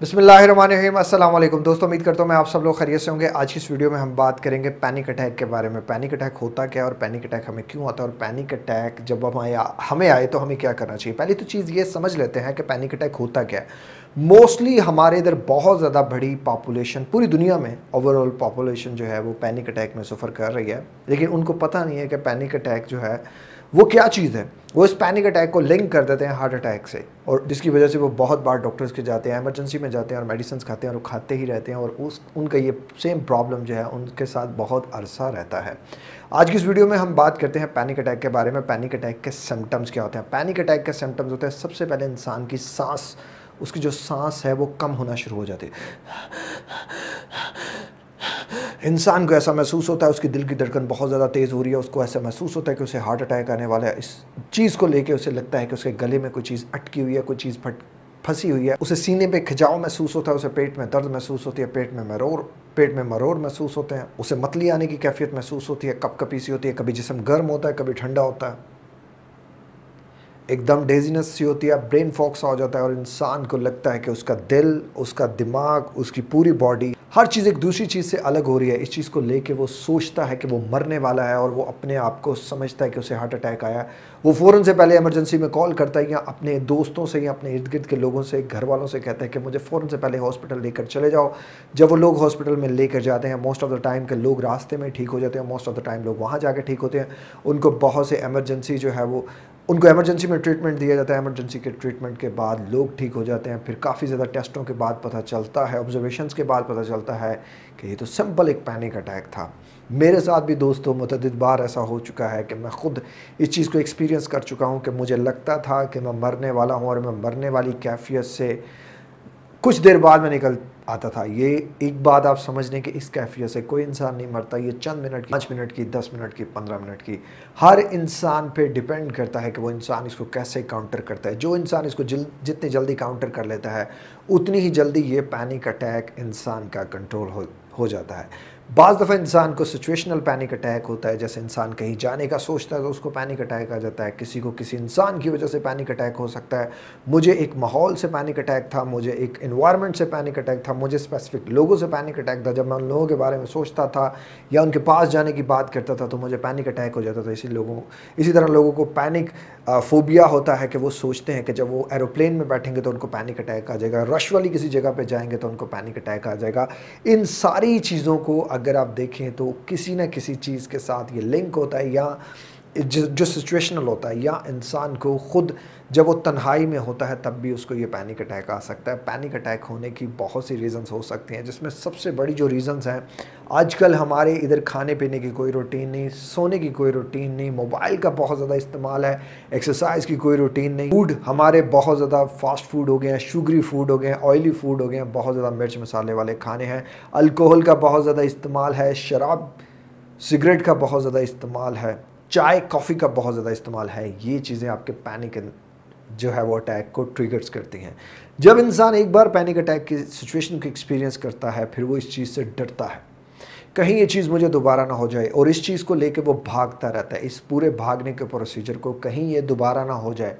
वालेकुम दोस्तों, उम्मीद करता हूँ मैं आप सब लोग खैरियत से होंगे। आज की इस वीडियो में हम बात करेंगे पैनिक अटैक के बारे में। पैनिक अटैक होता क्या है और पैनिक अटैक हमें क्यों आता है? और पैनिक अटैक जब हम आए, हमें आए तो हमें क्या करना चाहिए? पहली तो चीज़ ये समझ लेते हैं कि पैनिक अटैक होता क्या है। मोस्टली हमारे इधर बहुत ज़्यादा बड़ी पॉपुलेशन पूरी दुनिया में ओवरऑल पॉपुलेशन जो है वो पैनिक अटैक में सफ़र कर रही है। लेकिन उनको पता नहीं है कि पैनिक अटैक जो है वो क्या चीज़ है? वो इस पैनिक अटैक को लिंक कर देते हैं हार्ट अटैक से। और जिसकी वजह से वो बहुत बार डॉक्टर्स के जाते हैं एमरजेंसी में जाते हैं और मेडिसिन खाते हैं और खाते ही रहते हैं और उस, उनका ये सेम प्रॉब्लम जो है, उनके साथ बहुत अरसा रहता है। आज की इस वीडियो में हम बात करते हैं पैनिक अटैक के बारे में। पैनिक अटैक के सिम्टम्स क्या होते हैं? पैनिक अटैक के सिम्टम्स होते हैं सबसे पहले इंसान की सांस, उसकी जो सांस है वो कम होना शुरू हो जाती है। इंसान को ऐसा महसूस होता है, उसकी दिल की धड़कन बहुत ज़्यादा तेज़ हो रही है, उसको ऐसा महसूस होता है कि उसे हार्ट अटैक आने वाला है। इस चीज़ को लेके उसे लगता है कि उसके गले में कोई चीज़ अटकी हुई है, कोई चीज़ फट, फंसी हुई है। उसे सीने पे खिंचाव महसूस होता है, उसे पेट में दर्द महसूस होती है, पेट में मरोर पेट में मरोर महसूस होते हैं। उसे मतली आने की कैफियत महसूस होती है कप कपी सी होती है, कभी जिसम गर्म होता है, कभी ठंडा होता है। एकदम डेजीनेस सी होती है ब्रेन फॉक्स हो जाता है और इंसान को लगता है कि उसका दिल, उसका दिमाग, उसकी पूरी बॉडी हर चीज़ एक दूसरी चीज़ से अलग हो रही है। इस चीज़ को लेके वो सोचता है कि वो मरने वाला है और वो अपने आप को समझता है कि उसे हार्ट अटैक आया। वो फ़ौरन से पहले इमरजेंसी में कॉल करता है या अपने दोस्तों से या अपने इर्द गिर्द के लोगों से घर वालों से कहता है कि मुझे फ़ौरन से पहले हॉस्पिटल लेकर चले जाओ। जब वो लोग हॉस्पिटल में लेकर जाते हैं मोस्ट ऑफ़ द टाइम के लोग रास्ते में ठीक हो जाते हैं मोस्ट ऑफ़ द टाइम लोग वहाँ जाकर ठीक होते हैं। उनको बहुत से एमरजेंसी जो है वो उनको एमरजेंसी में ट्रीटमेंट दिया जाता है। एमरजेंसी के ट्रीटमेंट के बाद लोग ठीक हो जाते हैं। फिर काफ़ी ज़्यादा टेस्टों के बाद पता चलता है ऑब्जर्वेशन के बाद पता चलता है कि ये तो सिंपल एक पैनिक अटैक था। मेरे साथ भी दोस्तों मतद बार ऐसा हो चुका है कि मैं ख़ुद इस चीज़ को एक्सपीरियंस कर चुका हूँ कि मुझे लगता था कि मैं मरने वाला हूँ और मैं मरने वाली कैफियत से कुछ देर बाद में निकल आता था। ये एक बात आप समझ लें कि इस कैफियत से कोई इंसान नहीं मरता। ये चंद मिनट की पाँच मिनट की दस मिनट की पंद्रह मिनट की हर इंसान पे डिपेंड करता है कि वो इंसान इसको कैसे काउंटर करता है। जो इंसान इसको जल, जितनी जल्दी काउंटर कर लेता है उतनी ही जल्दी ये पैनिक अटैक इंसान का कंट्रोल हो हो जाता है। बाज़ दफ़ा इंसान को सिचुएशनल पैनिक अटैक होता है, जैसे इंसान कहीं जाने का सोचता है तो उसको पैनिक अटैक आ जाता है। किसी को किसी इंसान की वजह से पैनिक अटैक हो सकता है। मुझे एक माहौल से पैनिक अटैक था, मुझे एक इन्वायरमेंट से पैनिक अटैक था, मुझे स्पेसिफिक लोगों से पैनिक अटैक था। जब मैं उन लोगों के बारे में सोचता था या उनके पास जाने की बात करता था तो मुझे पैनिक अटैक हो जाता था। इसी लोगों, इसी तरह लोगों को पैनिक फोबिया होता है कि वो सोचते हैं कि जब वो एरोप्लेन में बैठेंगे तो उनको पैनिक अटैक आ जाएगा। रश वाली किसी जगह पर जाएँगे तो उनको पैनिक अटैक आ जाएगा। इन सारी चीज़ों को अगर आप देखें तो किसी न किसी चीज़ के साथ ये लिंक होता है या जो सिचुएशनल होता है, या इंसान को ख़ुद जब वो तन्हाई में होता है, तब भी उसको ये पैनिक अटैक आ सकता है। पैनिक अटैक होने की बहुत सी रीज़न्स हो सकती हैं, जिसमें सबसे बड़ी जो रीज़न्स हैं, आजकल हमारे इधर खाने पीने की कोई रूटीन नहीं, सोने की कोई रूटीन नहीं मोबाइल का बहुत ज़्यादा इस्तेमाल है एक्सरसाइज की कोई रूटीन नहीं। फ़ूड हमारे बहुत ज़्यादा फास्ट फ़ूड हो गए हैं शुगरी फ़ूड हो गए हैं ऑयली फ़ूड हो गए हैं, बहुत ज़्यादा मिर्च मसाले वाले खाने हैं। अल्कोहल का बहुत ज़्यादा इस्तेमाल है, शराब सिगरेट का बहुत ज़्यादा इस्तेमाल है। चाय, कॉफ़ी का बहुत ज़्यादा इस्तेमाल है। ये चीज़ें आपके पैनिक जो है वो अटैक को ट्रिगर्स करती हैं। जब इंसान एक बार पैनिक अटैक की सिचुएशन को एक्सपीरियंस करता है, फिर वो इस चीज़ से डरता है। कहीं ये चीज़ मुझे दोबारा ना हो जाए और इस चीज़ को लेके वो भागता रहता है, इस पूरे भागने के प्रोसीजर को कहीं ये दोबारा ना हो जाए।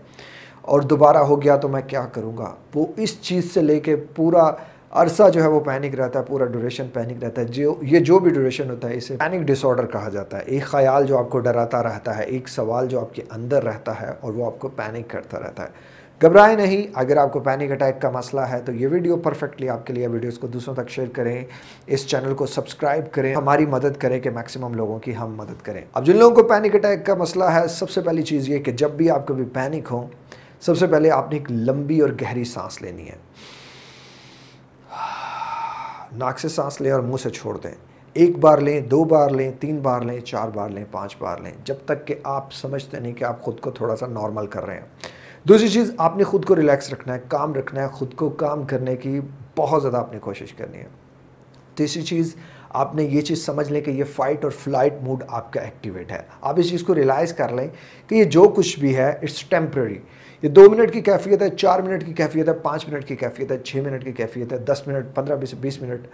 और दोबारा हो गया तो मैं क्या करूँगा? वो इस चीज़ से लेके पूरा अरसा जो है वो पैनिक रहता है, पूरा ड्यूरेशन पैनिक रहता है। जो, ये जो भी ड्यूरेशन होता है, इसे पैनिक डिसऑर्डर कहा जाता है। एक ख्याल जो आपको डराता रहता है, एक सवाल जो आपके अंदर रहता है और वो आपको पैनिक करता रहता है। घबराएँ नहीं, अगर आपको पैनिक अटैक का मसला है तो ये वीडियो परफेक्टली आपके लिए वीडियोस को दूसरों तक शेयर करें, इस चैनल को सब्सक्राइब करें। हमारी मदद करें कि मैक्सिमम लोगों की हम मदद करें। अब जिन लोगों को पैनिक अटैक का मसला है, सबसे पहली चीज़ ये कि जब भी आपको भी पैनिक हो, सबसे पहले आपने एक लंबी और गहरी सांस लेनी है। नाक से सांस लें और मुँह से छोड़ दें। एक बार लें, दो बार लें, तीन बार लें, चार बार लें, पाँच बार लें, जब तक कि आप समझते नहीं कि आप खुद को थोड़ा सा नॉर्मल कर रहे हैं। दूसरी चीज़, आपने खुद को रिलैक्स रखना है, काम रखना है, खुद को काम करने की बहुत ज़्यादा आपने कोशिश करनी है। तीसरी चीज़ आपने ये चीज़ समझ लें कि ये फ़ाइट और फ़्लाइट मूड आपका एक्टिवेट है। आप इस चीज़ को रियलाइज़ कर लें कि ये जो कुछ भी है इट्स टेम्प्रेरी ये दो मिनट की कैफियत है, चार मिनट की कैफियत है, पाँच मिनट की कैफियत है छः मिनट की कैफियत है, दस मिनट पंद्रह, बीस बीस मिनट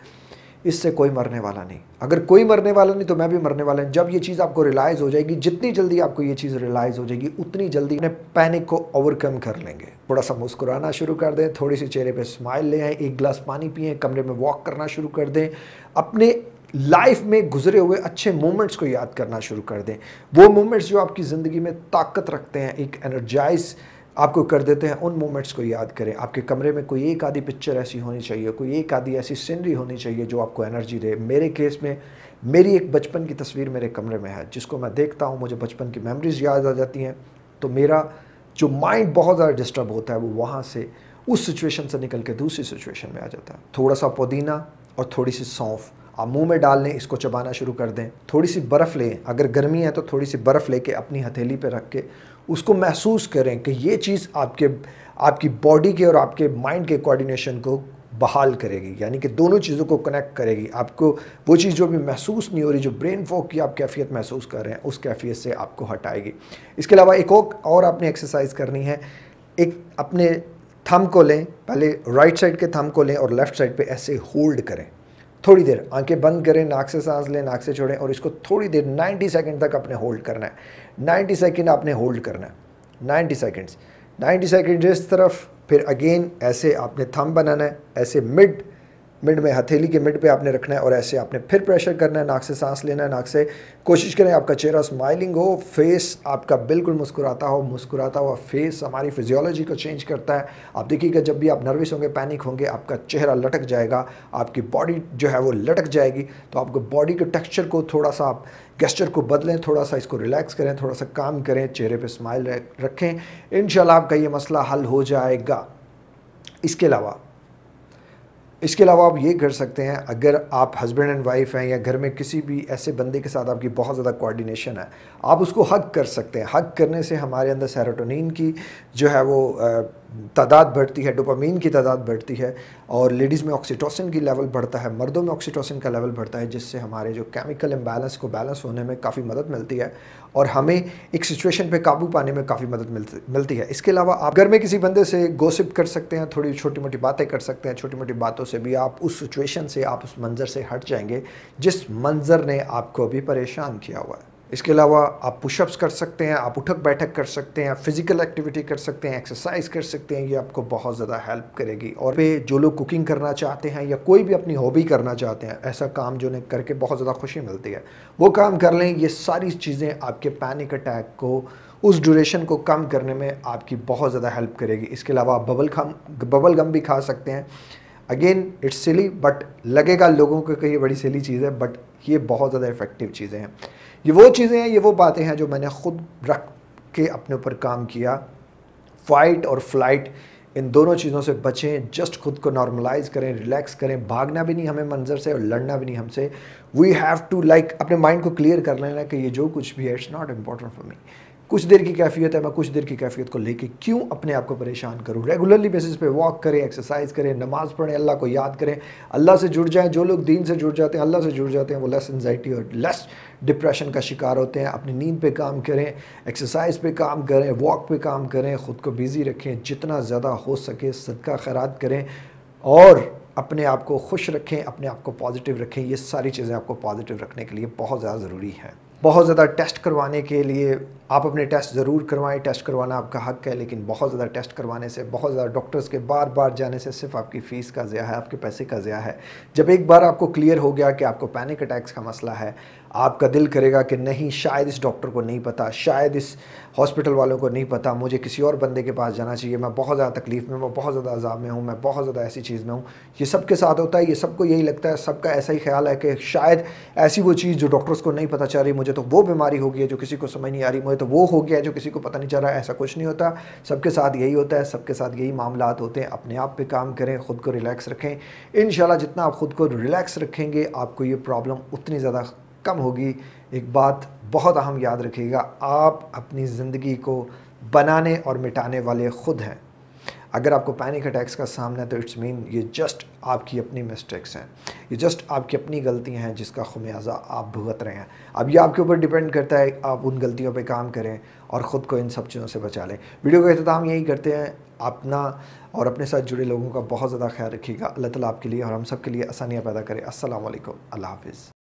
इससे कोई मरने वाला नहीं। अगर कोई मरने वाला नहीं तो मैं भी मरने वाला नहीं। जब ये चीज़ आपको रियलाइज़ हो जाएगी, जितनी जल्दी आपको ये चीज़ रियलाइज़ हो जाएगी, उतनी जल्दी अपने पैनिक को ओवरकम कर लेंगे। थोड़ा सा मुस्कुराना शुरू कर दें, थोड़ी सी चेहरे पर स्माइल ले आए, एक गिलास पानी पिए, कमरे में वॉक करना शुरू कर दें। अपने लाइफ में गुजरे हुए अच्छे मोमेंट्स को याद करना शुरू कर दें। वो मोमेंट्स जो आपकी ज़िंदगी में ताकत रखते हैं, एक एनर्जाइज आपको कर देते हैं, उन मोमेंट्स को याद करें। आपके कमरे में कोई एक आधी पिक्चर ऐसी होनी चाहिए, कोई एक आधी ऐसी सीनरी होनी चाहिए जो आपको एनर्जी दे। मेरे केस में, मेरी एक बचपन की तस्वीर मेरे कमरे में है, जिसको मैं देखता हूँ, मुझे बचपन की मेमोरीज याद आ जाती हैं। तो मेरा जो माइंड बहुत ज़्यादा डिस्टर्ब होता है, वो वहाँ से, उस सिचुएशन से निकल के दूसरी सिचुएशन में आ जाता है। थोड़ा सा पुदीना और थोड़ी सी सौंफ। आप मुँह में डाल लें, इसको चबाना शुरू कर दें। थोड़ी सी बर्फ़ लें। अगर गर्मी है तो थोड़ी सी बर्फ़ लेके अपनी हथेली पे रख के उसको महसूस करें कि ये चीज़ आपके, आपकी बॉडी के और आपके माइंड के कोऑर्डिनेशन को बहाल करेगी। यानी कि दोनों चीज़ों को कनेक्ट करेगी। आपको वो चीज़ जो भी महसूस नहीं हो रही, जो ब्रेन फॉक की आप कैफियत महसूस कर रहे हैं, उस कैफियत से आपको हटाएगी। इसके अलावा एक और आपने एक्सरसाइज करनी है। एक अपने थम को लें। पहले राइट साइड के थम को लें और लेफ़्ट साइड पे ऐसे होल्ड करें। थोड़ी देर, आँखें बंद करें, नाक से सांस लें, नाक से छोड़ें, और इसको थोड़ी देर 90 सेकंड तक अपने होल्ड करना है। 90 सेकंड आपने होल्ड करना है। 90 सेकंड्स। 90 सेकंड इस तरफ़, फिर अगेन ऐसे आपने थम बनाना है, ऐसे मिड मिड में, हथेली के मिड पे आपने रखना है और ऐसे आपने फिर प्रेशर करना है, नाक से सांस लेना है, नाक से कोशिश करें आपका चेहरा स्माइलिंग हो फेस आपका बिल्कुल मुस्कुराता हो, मुस्कुराता हुआ फेस हमारी फिजियोलॉजी को चेंज करता है। आप देखिएगा, जब भी आप नर्वस होंगे पैनिक होंगे, आपका चेहरा लटक जाएगा, आपकी बॉडी जो है वो लटक जाएगी। तो आपको बॉडी के टेक्स्चर को थोड़ा सा आप गेस्चर को बदलें, थोड़ा सा इसको रिलैक्स करें, थोड़ा सा काम करें, चेहरे पर स्माइल रखें। इन आपका ये मसला हल हो जाएगा। इसके अलावा इसके अलावा आप ये कर सकते हैं, अगर आप हस्बैंड एंड वाइफ हैं या घर में किसी भी ऐसे बंदे के साथ आपकी बहुत ज़्यादा कोऑर्डिनेशन है, आप उसको हक कर सकते हैं। हक करने से हमारे अंदर सेरोटोनिन की जो है वो तादाद बढ़ती है, डोपामीन की तादाद बढ़ती है और लेडीज़ में ऑक्सीटोसिन की लेवल बढ़ता है, मर्दों में ऑक्सीटोसिन का लेवल बढ़ता है, जिससे हमारे जो केमिकल इम्बैलेंस को बैलेंस होने में काफ़ी मदद मिलती है और हमें एक सिचुएशन पे काबू पाने में काफ़ी मदद मिलती है। इसके अलावा आप घर में किसी बंदे से गोसिप कर सकते हैं, थोड़ी छोटी मोटी बातें कर सकते हैं, छोटी मोटी बातों से भी आप उस सिचुएशन से, आप उस मंज़र से हट जाएँगे, जिस मंज़र ने आपको अभी परेशान किया हुआ है। इसके अलावा आप पुशअप्स कर सकते हैं, आप उठक बैठक कर सकते हैं, फ़िज़िकल एक्टिविटी कर सकते हैं, एक्सरसाइज कर सकते हैं, ये आपको बहुत ज़्यादा हेल्प करेगी। और पे जो लोग कुकिंग करना चाहते हैं या कोई भी अपनी हॉबी करना चाहते हैं, ऐसा काम जो उन्हें करके बहुत ज़्यादा खुशी मिलती है। वो काम कर लें, ये सारी चीज़ें आपके पैनिक अटैक को, उस ड्यूरेशन को कम करने में आपकी बहुत ज़्यादा हेल्प करेगी। इसके अलावा आप बबल खम, बबल गम भी खा सकते हैं। अगेन, इट्स सिली, बट लगेगा लोगों को कि ये बड़ी सिली चीज़ है, बट ये बहुत ज़्यादा इफ़ेक्टिव चीज़ें हैं। ये वो चीज़ें हैं, ये वो बातें हैं जो मैंने ख़ुद रख के अपने ऊपर काम किया। फ़ाइट और फ़्लाइट इन दोनों चीज़ों से बचें जस्ट खुद को नॉर्मलाइज करें रिलैक्स करें। भागना भी नहीं हमें मंजर से और लड़ना भी नहीं हमसे। वी हैव टू लाइक अपने माइंड को क्लियर कर लेना कि ये जो कुछ भी है it's not important for me कुछ देर की कैफियत है, मैं कुछ देर की कैफियत को लेके क्यों अपने आप को परेशान करूँ? रेगुलरली बेसिस पे वॉक करें एक्सरसाइज करें, नमाज़ पढ़ें, अल्लाह को याद करें। अल्लाह से जुड़ जाएँ, जो लोग दीन से जुड़ जाते हैं, अल्लाह से जुड़ जाते हैं, वो लेस एनजाइटी और लेस डिप्रेशन का शिकार होते हैं। अपनी नींद पे काम करें एक्सरसाइज पे काम करें वॉक पे काम करें, ख़ुद को बिज़ी रखें, जितना ज़्यादा हो सके सदका खैरात करें और अपने आप को खुश रखें, अपने आप को पॉजिटिव रखें। ये सारी चीज़ें आपको पॉजिटिव रखने के लिए बहुत ज़्यादा ज़रूरी है। बहुत ज़्यादा टेस्ट करवाने के लिए आप अपने टेस्ट ज़रूर करवाएँ। टेस्ट करवाना आपका हक है, लेकिन बहुत ज़्यादा टेस्ट करवाने से, बहुत ज़्यादा डॉक्टर्स के बार बार जाने से सिर्फ़ आपकी फ़ीस का ज़्या है, आपके पैसे का ज़्या है। जब एक बार आपको क्लियर हो गया कि आपको पैनिक अटैक्स का मसला है आपका दिल करेगा कि नहीं, शायद इस डॉक्टर को नहीं पता, शायद इस हॉस्पिटल वालों को नहीं पता, मुझे किसी और बंदे के पास जाना चाहिए, मैं बहुत ज़्यादा तकलीफ़ में मैं बहुत ज़्यादा अजाब में हूँ, मैं बहुत ज़्यादा ऐसी चीज़ में हूँ। ये सबके साथ होता है, ये सबको यही लगता है, सबका ऐसा ही ख्याल है कि शायद ऐसी वो चीज़ जो डॉक्टर्स को नहीं पता चल रही, मुझे तो वो बीमारी हो गई है जो किसी को समझ नहीं आ रही, मुझे तो वो हो गया है जो किसी को पता नहीं चल रहा ऐसा कुछ नहीं होता। सबके साथ यही होता है, सबके साथ यही मामला होते हैं, अपने आप पर काम करें, ख़ुद को रिलैक्स रखें। इन जितना आप ख़ुद को रिलैक्स रखेंगे, आपको ये प्रॉब्लम उतनी ज़्यादा कम होगी। एक बात बहुत अहम याद रखिएगा, आप अपनी ज़िंदगी को बनाने और मिटाने वाले ख़ुद हैं। अगर आपको पैनिक अटैक्स का सामना है तो इट्स मीन ये जस्ट आपकी अपनी मिस्टेक्स हैं। ये जस्ट आपकी अपनी गलतियाँ हैं जिसका खुमियाजा आप भुगत रहे हैं। अब ये आपके ऊपर डिपेंड करता है, आप उन गलतियों पे काम करें और ख़ुद को इन सब चीज़ों से बचा लें। वीडियो का अख्ताम यही करते हैं, अपना और अपने साथ जुड़े लोगों का बहुत ज़्यादा ख्याल रखिएगा। अल्लाह ताला आपके लिए और हम सब के लिए आसानियाँ पैदा करें। असल अल्लाह हाफिज़।